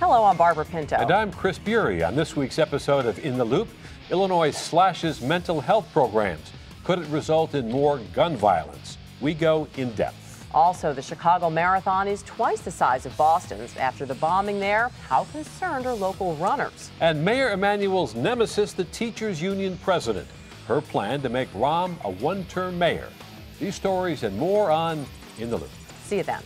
Hello, I'm Barbara Pinto. And I'm Chris Bury. On this week's episode of In the Loop, Illinois slashes mental health programs. Could it result in more gun violence? We go in depth. Also, the Chicago Marathon is twice the size of Boston's. After the bombing there, how concerned are local runners? And Mayor Emanuel's nemesis, the Teachers Union president. Her plan to make Rahm a one term mayor. These stories and more on In the Loop. See you then.